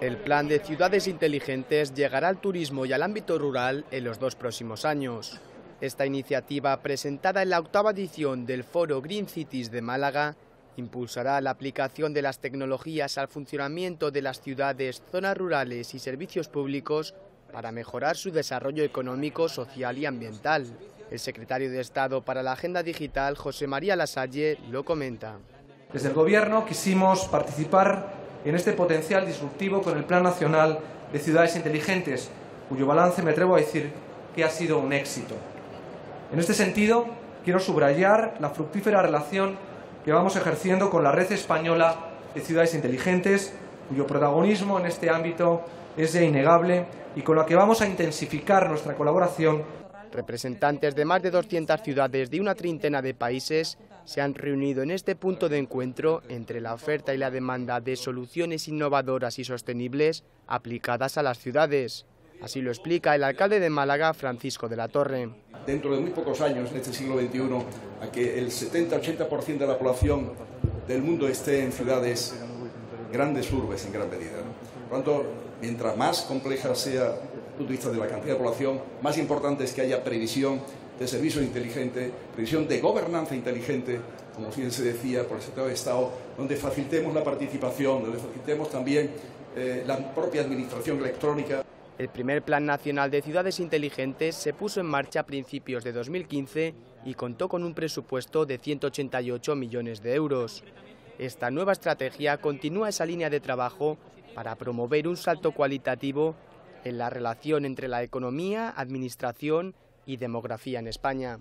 El plan de ciudades inteligentes llegará al turismo y al ámbito rural en los dos próximos años. Esta iniciativa, presentada en la octava edición del foro Green Cities de Málaga, impulsará la aplicación de las tecnologías al funcionamiento de las ciudades, zonas rurales y servicios públicos para mejorar su desarrollo económico, social y ambiental. El secretario de Estado para la Agenda Digital, José María Lasalle, lo comenta. Desde el Gobierno quisimos participar en este potencial disruptivo con el Plan Nacional de Ciudades Inteligentes, cuyo balance me atrevo a decir que ha sido un éxito. En este sentido, quiero subrayar la fructífera relación que vamos ejerciendo con la Red Española de Ciudades Inteligentes, cuyo protagonismo en este ámbito es ya innegable y con la que vamos a intensificar nuestra colaboración Representantes de más de 200 ciudades de una treintena de países se han reunido en este punto de encuentro entre la oferta y la demanda de soluciones innovadoras y sostenibles aplicadas a las ciudades. Así lo explica el alcalde de Málaga, Francisco de la Torre. Dentro de muy pocos años, en este siglo XXI, a que el 70-80% de la población del mundo esté en ciudades, grandes urbes en gran medida. Por tanto, mientras más compleja sea punto de vista de la cantidad de población, más importante es que haya previsión de servicios inteligentes, previsión de gobernanza inteligente, como bien se decía por el sector de Estado, donde facilitemos la participación, donde facilitemos también eh, la propia administración electrónica. El primer Plan Nacional de Ciudades Inteligentes se puso en marcha a principios de 2015 y contó con un presupuesto de 188 millones de euros. Esta nueva estrategia continúa esa línea de trabajo para promover un salto cualitativo en la relación entre la economía, administración y demografía en España.